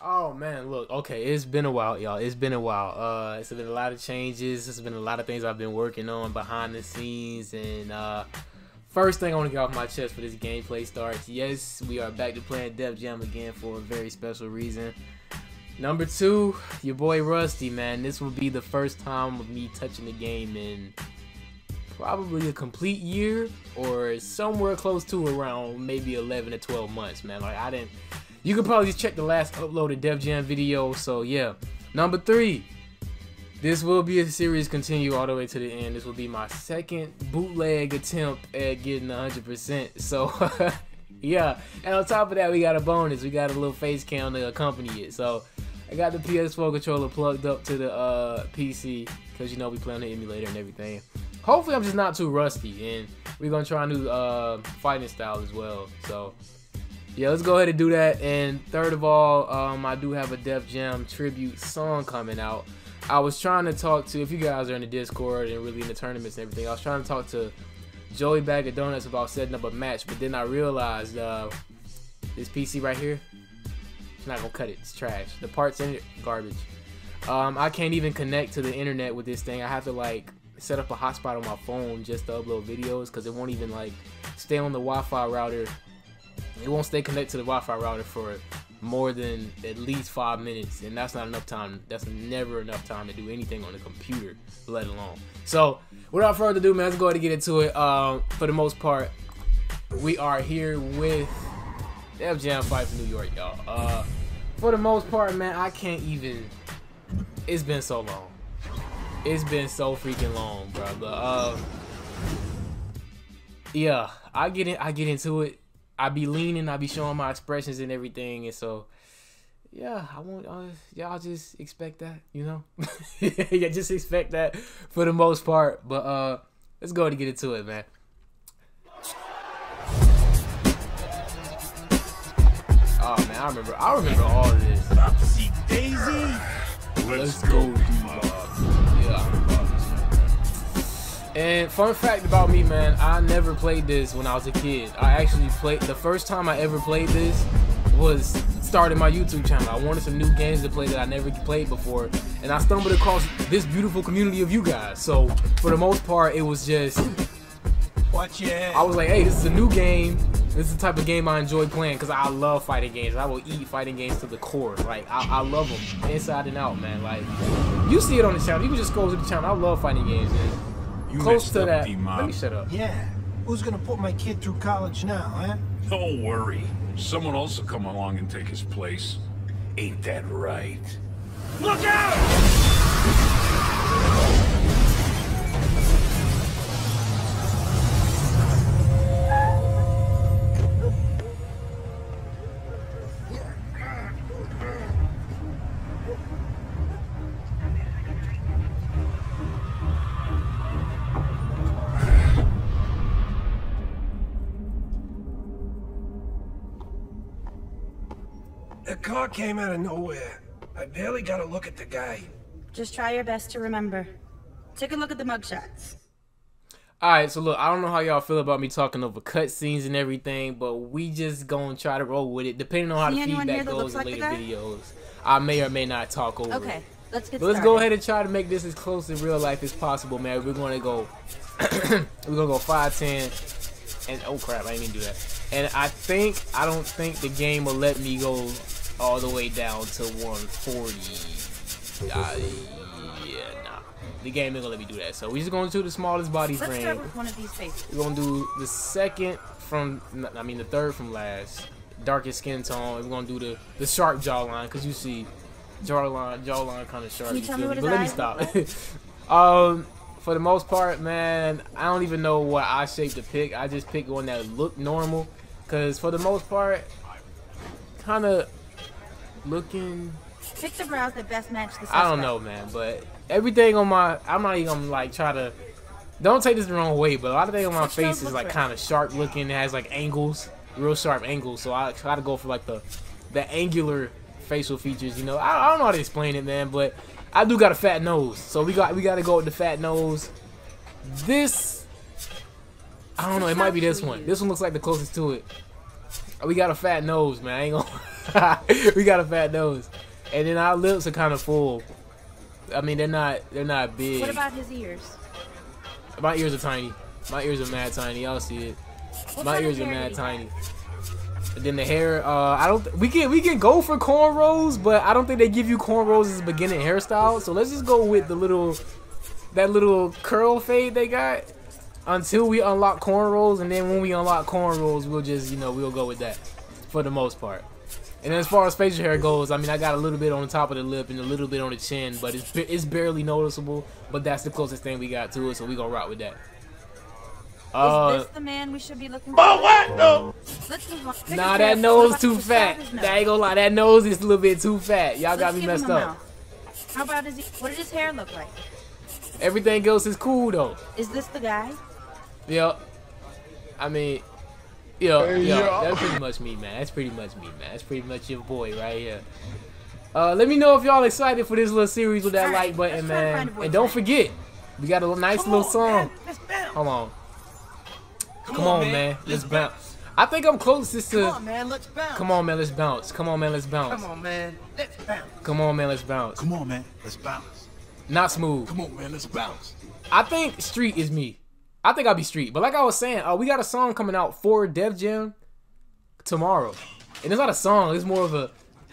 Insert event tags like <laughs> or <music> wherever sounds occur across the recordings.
Oh man, look, okay, it's been a while, y'all. It's been a while. Uh, it's been a lot of changes. It's been a lot of things I've been working on behind the scenes. And uh, first thing I want to get off my chest for this gameplay starts. Yes, we are back to playing Def Jam again for a very special reason. Number two, your boy Rusty, man. This will be the first time of me touching the game in probably a complete year or somewhere close to around maybe 11 to 12 months, man. Like I didn't you can probably just check the last uploaded Def Jam video. So yeah. Number three. This will be a series continue all the way to the end. This will be my second bootleg attempt at getting 100%. So <laughs> yeah. And on top of that, we got a bonus. We got a little face cam to accompany it. So I got the PS4 controller plugged up to the uh, PC because you know we play on the emulator and everything. Hopefully I'm just not too rusty and we're gonna try a new uh, fighting style as well. So yeah, let's go ahead and do that. And third of all, um, I do have a Def Jam tribute song coming out. I was trying to talk to, if you guys are in the Discord and really in the tournaments and everything, I was trying to talk to Joey Bag of Donuts about setting up a match, but then I realized uh, this PC right here, it's not gonna cut it. It's trash. The parts in it, garbage. Um, I can't even connect to the internet with this thing. I have to like set up a hotspot on my phone just to upload videos because it won't even like stay on the Wi-Fi router it won't stay connected to the Wi-Fi router for more than at least five minutes, and that's not enough time. That's never enough time to do anything on the computer, let alone. So, without further ado, man, let's go ahead and get into it. Um, for the most part, we are here with Def Jam Fight for New York, y'all. Uh, for the most part, man, I can't even. It's been so long. It's been so freaking long, bro. But uh, yeah, I get in. I get into it I be leaning, I be showing my expressions and everything, and so yeah, I want uh, y'all just expect that, you know. <laughs> yeah, just expect that for the most part. But uh, let's go ahead and get into it, man. Oh man, I remember. I remember all of this. Daisy. Let's, let's go, And fun fact about me, man, I never played this when I was a kid. I actually played the first time I ever played this was starting my YouTube channel. I wanted some new games to play that I never played before, and I stumbled across this beautiful community of you guys. So for the most part, it was just watch it. I was like, hey, this is a new game. This is the type of game I enjoy playing because I love fighting games. I will eat fighting games to the core. Like I, I love them inside and out, man. Like you see it on the channel. You can just go to the channel. I love fighting games. Man. You Close to that. Let me shut up. Yeah. Who's gonna put my kid through college now, huh? Don't worry. Someone else will come along and take his place. Ain't that right? Look out! Car came out of nowhere. I barely got a look at the guy. Just try your best to remember. Take a look at the mugshots. Alright, so look, I don't know how y'all feel about me talking over cutscenes and everything, but we just gonna try to roll with it, depending on how See the feedback goes in like later videos. I may or may not talk over Okay, let's get but Let's go ahead and try to make this as close to real life as possible, man. We're gonna go, <clears throat> we're gonna go 5'10", and oh crap, I didn't even do that. And I think, I don't think the game will let me go all the way down to 140. Uh, yeah, nah. The game ain't gonna let me do that. So we're just gonna do the smallest body Let's frame. Start with one of these faces. We're gonna do the second from, I mean the third from last. Darkest skin tone. We're gonna do the the sharp jawline because you see jawline jawline kind of sharp. Can you, tell me what but let me stop. <laughs> um, for the most part, man, I don't even know what eye shape to pick. I just pick one that look normal, cause for the most part, kind of looking. Pick the brows that best match the suspect. I don't know, man, but everything on my, I'm not even gonna like try to. Don't take this the wrong way, but a lot of things on my face is like kind of sharp looking. It has like angles, real sharp angles. So I try to go for like the, the angular facial features. You know, I, I don't know how to explain it, man, but I do got a fat nose, so we got we got to go with the fat nose. This, I don't know. It might be this one. This one looks like the closest to it. We got a fat nose, man. I ain't gonna. <laughs> we got a fat nose, and then our lips are kind of full. I mean, they're not they're not big. What about his ears? My ears are tiny. My ears are mad tiny. Y'all see it. What My ears are mad tiny. And then the hair, uh, I don't. th- We can we can go for cornrows, but I don't think they give you cornrows as a beginning hairstyle. So let's just go with the little, that little curl fade they got, until we unlock cornrows, and then when we unlock cornrows, we'll just you know we'll go with that, for the most part. And as far as facial hair goes, I mean I got a little bit on the top of the lip and a little bit on the chin, but it's it's barely noticeable. But that's the closest thing we got to it, so we gonna rock with that. Is Uh, this the man we should be looking for? Oh, what? No. Let's move on. Take Nah, that nose too fat. side of his That ain't gonna lie, that nose is a little bit too fat. Y'all got me messed up. mouth. How about his? What did his hair look like? Everything else is cool though. Is this the guy? Yep. I mean, yo, yo, that's pretty much me, man. That's pretty much me, man. That's pretty much your boy right here. Uh, let me know if y'all excited for this little series with that Alright, like button, let's try to man. find a voice And don't line. forget, we got a nice Come little on, song. man. Let's. Hold on. Come, Come on, man. Let's bounce. I think I'm closest Come to. on, man. Let's bounce. Come on, man. Let's bounce. Come on, man. Let's bounce. Come on, man. Let's bounce. Come on, man. Let's bounce. Come on, man. Let's bounce. Not smooth. Come on, man. Let's bounce. I think Street is me. I think I'll be Street. But like I was saying, uh, we got a song coming out for Def Jam tomorrow. And it's not a song, it's more of a.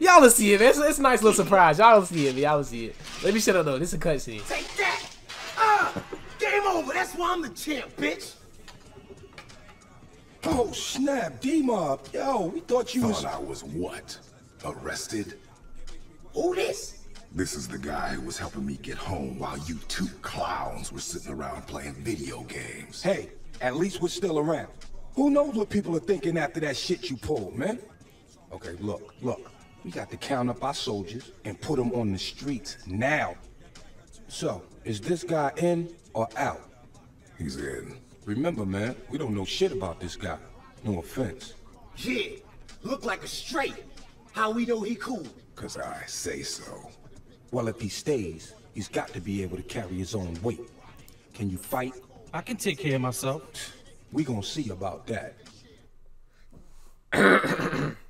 Y'all will see it, man. It's, it's a nice little surprise. Y'all will see it, man. Y'all will see it. Let me shut up, though. This is a cutscene. Take that. Ah, game over. That's why I'm the champ, bitch. Oh snap, D-Mob. Yo, we thought you was. Thought I was what? Arrested? Who this? This is the guy who was helping me get home while you two clowns were sitting around playing video games. Hey, at least we're still around. Who knows what people are thinking after that shit you pulled, man? Okay, look, look. We got to count up our soldiers and put them on the streets now. So, is this guy in or out? He's in. Remember, man, we don't know shit about this guy. No offense. Yeah, look like a straight. How we know he cool? Cause I say so. Well, if he stays, he's got to be able to carry his own weight. Can you fight? I can take care of myself. We gonna see about that. <clears throat>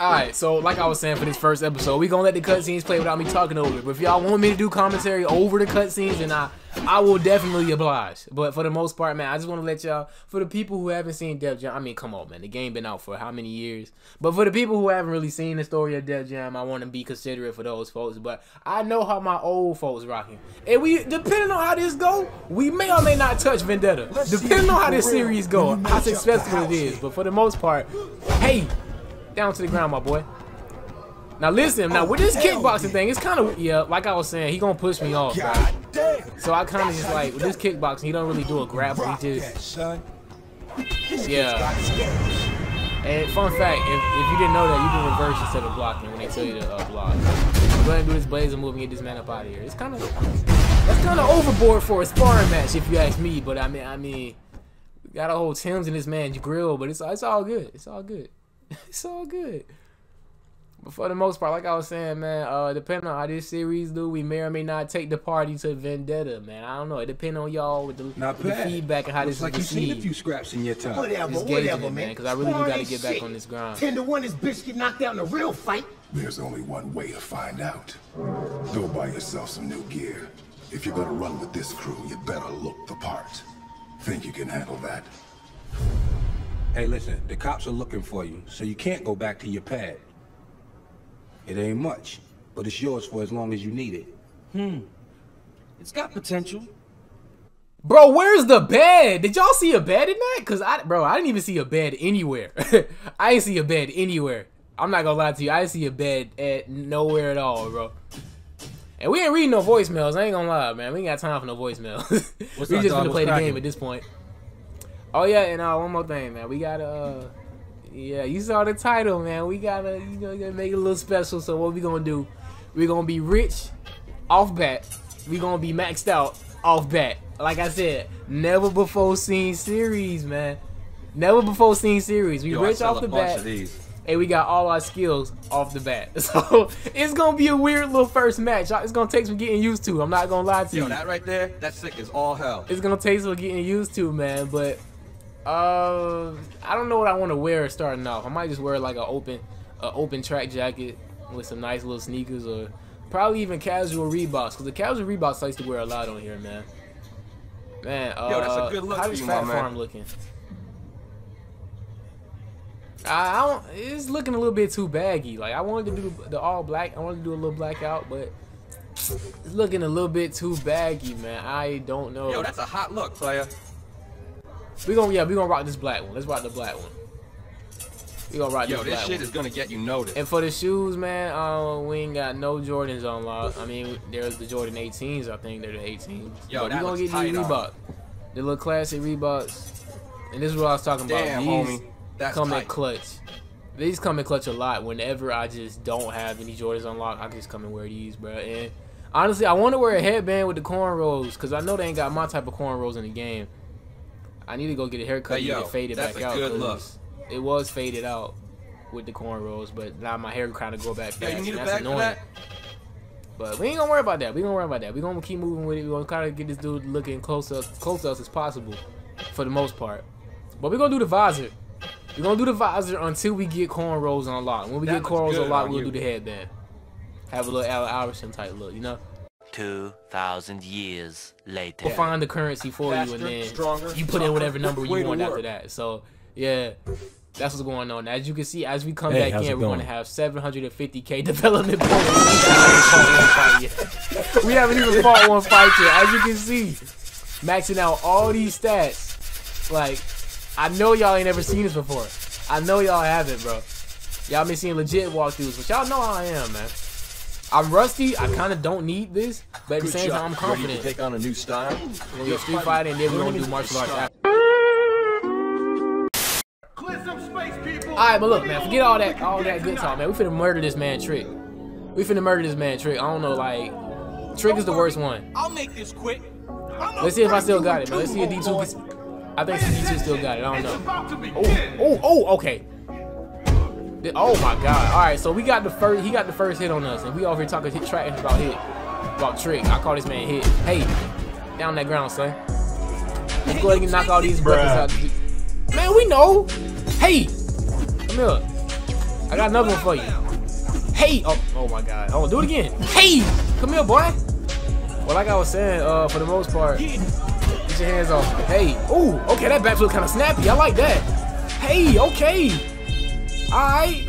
Alright, so like I was saying for this first episode, we gonna let the cutscenes play without me talking over it. But if y'all want me to do commentary over the cutscenes, then I I will definitely oblige. But for the most part, man, I just want to let y'all for the people who haven't seen Def Jam. I mean, come on, man, the game been out for how many years? But for the people who haven't really seen the story of Def Jam, I want to be considerate for those folks. But I know how my old folks rocking, and we depending on how this go, we may or may not touch Vendetta. Let's depending on how this real series go, how successful it is. But for the most part, hey, down to the ground, my boy. Now listen, now with this Oh, kickboxing thing, it's kind of yeah. Like I was saying, he gonna push me off. bro. So I kind of just like with this kickboxing, he don't really do a grapple. He just Yeah. kid's got skills. and fun fact, if, if you didn't know that, you can reverse instead of blocking when they tell you to uh, block. Go ahead and do this blazin' move and get this man up out of here. It's kind of that's kind of overboard for a sparring match, if you ask me. But I mean, I mean, we got a whole Timbs in this man's grill, but it's it's all good. It's all good. <laughs> It's all good. But for the most part, like I was saying, man, uh, depending on how this series do, we may or may not take the party to Vendetta, man. I don't know. It depends on y'all with the, with the feedback and how Looks this like is you've seen a few scraps in your time. Whatever, Just whatever, it, man, Because I really do gotta get back shit. on this grind. Ten to one, this bitch get knocked out in a real fight. There's only one way to find out. Go buy yourself some new gear. If you're gonna run with this crew, you better look the part. Think you can handle that? Hey, listen, the cops are looking for you, so you can't go back to your pad. It ain't much, but it's yours for as long as you need it. Hmm. It's got potential. Bro, where's the bed? Did y'all see a bed in that? Cause I, bro, I didn't even see a bed anywhere. <laughs> I didn't see a bed anywhere. I'm not gonna lie to you. I didn't see a bed at nowhere at all, bro. And we ain't reading no voicemails. I ain't gonna lie, man. We ain't got time for no voicemails. <laughs> We just dog? gonna play the game at this point. Oh yeah, and uh, one more thing, man. We gotta, uh, yeah, you saw the title, man. We gotta, you know, gotta make it a little special. So what we gonna do? We gonna be rich off bat. We gonna be maxed out off bat. Like I said, never before seen series, man. Never before seen series. We Yo, rich off the bat and we got all our skills off the bat. <laughs> So it's gonna be a weird little first match. It's gonna take some getting used to. I'm not gonna lie to Yo, you. that right there, that sick is all hell. It's gonna take some getting used to, man. But Uh, I don't know what I want to wear starting off. I might just wear like an open, a open track jacket with some nice little sneakers, or probably even casual Reeboks. Cause the casual Reeboks I used to wear a lot on here, man. Man, uh, Yo, that's a good look how does Phat. Farm looking? I, I don't. It's looking a little bit too baggy. Like I wanted to do the all black. I wanted to do a little blackout, but it's looking a little bit too baggy, man. I don't know. Yo, that's a hot look, player. We gonna yeah, we gonna rock this black one. Let's rock the black one. We gonna rock Yo, this this black shit one. is gonna get you noticed. And for the shoes, man, uh, we ain't got no Jordans on lock. I mean, there's the Jordan 18s. I think they're the 18s. Yo, but we that gonna looks get tight these. Reebok, the little classic Reeboks. And this is what I was talking about. Damn, these homie. That's come in clutch. These come in clutch a lot. Whenever I just don't have any Jordans on lock, I just come and wear these, bro. And honestly, I want to wear a headband with the cornrows because I know they ain't got my type of cornrows in the game. I need to go get a haircut Hey, and get faded that's back a out. look. It was faded out with the cornrows, but now my hair kind of go back fast. you need a that's bag for annoying. that? But we ain't gonna worry about that. We gonna worry about that. We gonna keep moving with it. We gonna kind of get this dude looking close up, close to us as possible, for the most part. But we gonna do the visor. We gonna do the visor until we get cornrows on lock. When we That get cornrows lock, we'll you. do the headband. Have a little Allen Iverson type look, you know. 2,000 years later. We'll find the currency for you, and then stronger, you put in whatever number you want after that. So yeah, that's what's going on. As you can see, as we come Hey, back in, we're going to have 750k <laughs> development points. we haven't even fought one fight yet. As you can see, maxing out all these stats. Like, I know y'all ain't ever seen this before. I know y'all haven't, bro. Y'all been seeing legit walkthroughs, but y'all know how I am, man. I'm rusty. I kind of don't need this, but at the same time, I'm confident. take on a new style? We're gonna get Street Fighter and then we're gonna do martial arts after. Alright, but look, man, forget all that all that good talk, man. We finna murder this man Trick. We finna murder this man Trick. I don't know, like Trick is the worst one. I'll make this quick. Let's see if I still got it, man. Let's see if D2 I think D2 still got it. I don't know. Oh, oh, oh, okay. Oh my god. Alright, so we got the first he got the first hit on us, and we over here talking hit track about hit. About trick. I call this man hit. Hey, down that ground, son. Let's go ahead and knock all these weapons out. Man, we know. Hey, come here. I got another one for you. Hey, oh, oh my god. Oh, do it again. Hey, come here, boy. Well, like I was saying, uh, for the most part, get your hands off. Hey, ooh, okay, that backflip kind of snappy. I like that. Hey, okay. All right.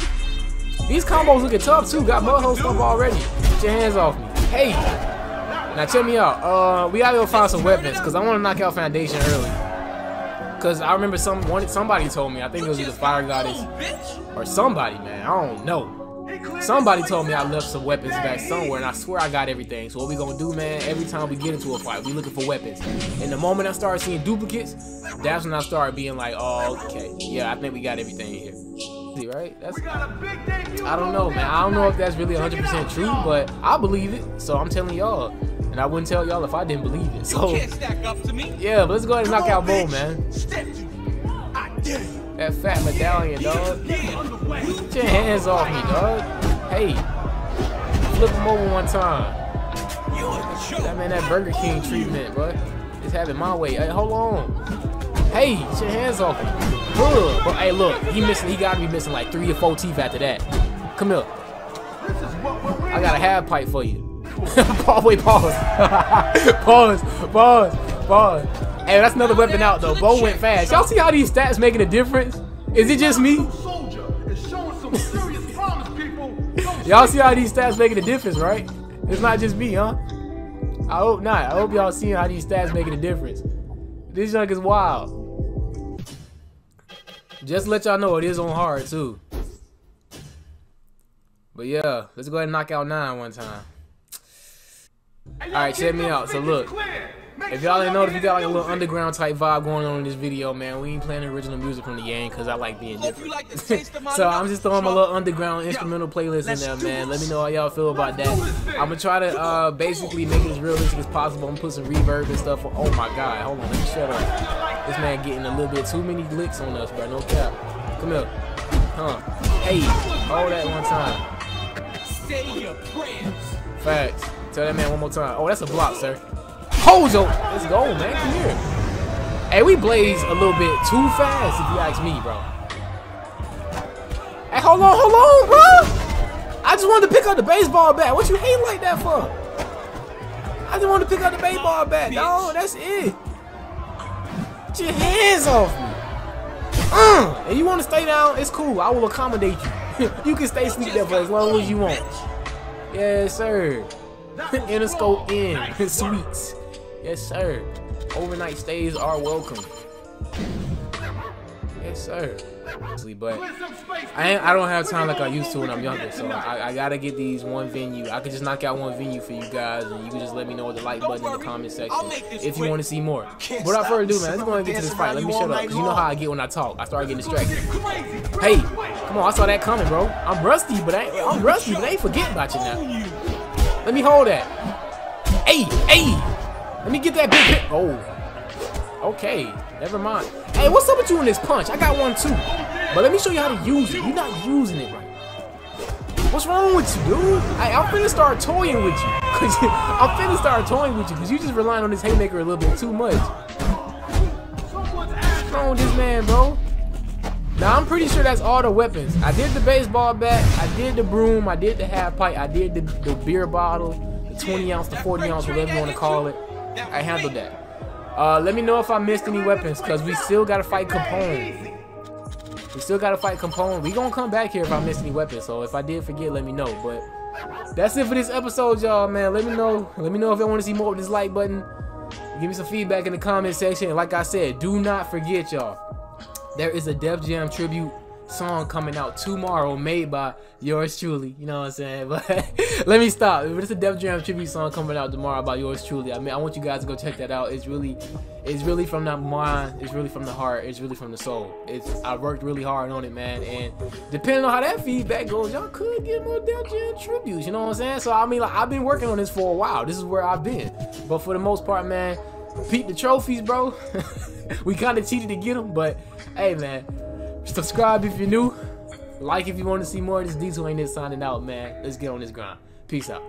These combos looking tough too. Got mud stuff already. Get your hands off me. Hey. Now check me out. Uh, we gotta go find some weapons because I want to knock out Foundation early. Cause I remember some one somebody told me I think it was either Fire Goddess or somebody man I don't know. Somebody told me I left some weapons back somewhere, and I swear I got everything. So what we gonna do, man? Every time we get into a fight, we looking for weapons. And the moment I start seeing duplicates, that's when I start being like, oh, okay, yeah, I think we got everything here. Right? That's. I don't know, man. I don't know if that's really 100% true, but I believe it. So I'm telling y'all, and I wouldn't tell y'all if I didn't believe it. So Can't stack up to me. yeah, but let's go ahead and knock out Bo, man. Step to. I dare you. That fat medallion, dog. Get your hands off me, dog. Hey, flip him over one time. You a joke. That man, that Burger King treatment, bro. It's having my way. Hey, hold on. Hey, get your hands off me. Ugh. But hey, look, he missing. He gotta be missing like three or four teeth after that. Come here. I got a half pipe for you. <laughs> Pause, wait, pause. <laughs> pause, pause, pause. Hey, that's another weapon out though. Bo went fast. Y'all see how these stats making a difference? Is it just me? <laughs> Y'all see how these stats making a difference, right? It's not just me, huh? I hope not. I hope y'all seeing how these stats making a difference. This junk is wild. Just let y'all know it is on hard too. But yeah, let's go ahead and knock out nine one time. Alright, check me out. So look. If y'all didn't notice, we got like a little underground type vibe going on in this video, man. We ain't playing original music from the game because I like being different. like the <laughs> taste of my so I'm just throwing my little underground instrumental playlist in there, man. Let me know how y'all feel about that. I'm gonna try to uh, basically make it as realistic as possible. I'm gonna put some reverb and stuff. Oh my god, hold on, let me shut up. This man getting a little bit too many licks on us, bro. No cap. Come here. Huh. Hey, hold that one time. Say your prayers. Facts. Tell that man one more time. Oh, that's a block, sir. Let's go, man. Come here. Hey, we blaze a little bit too fast, if you ask me, bro. Hey, hold on, hold on, bro. I just wanted to pick up the baseball bat. What you hate like that for? I just wanted to pick up the baseball bat, dog. That's it. Get your hands off me. Uh, and you want to stay down? It's cool. I will accommodate you. <laughs> you can stay sleep there for as long as you want. Yes, sir. <laughs> Interscope in <laughs> suites. Yes, sir. Overnight stays are welcome. Yes, sir. But I I don't have time like I used to when I'm younger, so I, I gotta get these one venue. I could just knock out one venue for you guys, and you can just let me know with the like button in the comment section if you want to see more. Without further ado, man, let's go and get to this fight. Let me shut up, cause you know how I get when I talk. I start getting distracted. Hey, come on, I saw that coming, bro. I'm rusty, but I, I'm rusty, but I ain't forget about you now. Let me hold that. Hey, hey, let me get that big hit. Oh, okay, never mind. Hey, what's up with you in this punch? I got one too. But let me show you how to use it. You're not using it right. What's wrong with you, dude? I, <laughs> I'm finna start toying with you. Cause I'm finna start toying with you because you just relying on this haymaker a little bit too much. What's wrong with this man, bro? Now, I'm pretty sure that's all the weapons. I did the baseball bat, I did the broom, I did the half pipe, I did the, the beer bottle, the 20 ounce, the 40 ounce, whatever you want to call it. I handled that. Uh, let me know if I missed any weapons, because we still got to fight Capone. We still got to fight Capone. We going to come back here if I missed any weapons, so if I did forget, let me know. But that's it for this episode, y'all, man. Let me know. Let me know if y'all want to see more with this like button. Give me some feedback in the comment section. Like I said, do not forget, y'all. There is a Def Jam tribute song coming out tomorrow made by yours truly. You know what I'm saying? <laughs> But let me stop. It's a Def Jam tribute song coming out tomorrow by yours truly. I mean, I want you guys to go check that out. It's really, it's really from the mind. It's really from the heart. It's really from the soul. It's I worked really hard on it, man. And depending on how that feedback goes, y'all could get more Def Jam tributes. You know what I'm saying? So I mean, like I've been working on this for a while. This is where I've been. But for the most part, man, peep the trophies, bro. <laughs> we kind of cheated to get them, but hey, man. Subscribe if you're new. Like if you want to see more. This Diesel ain't it signing out, man. Let's get on this grind. Peace out.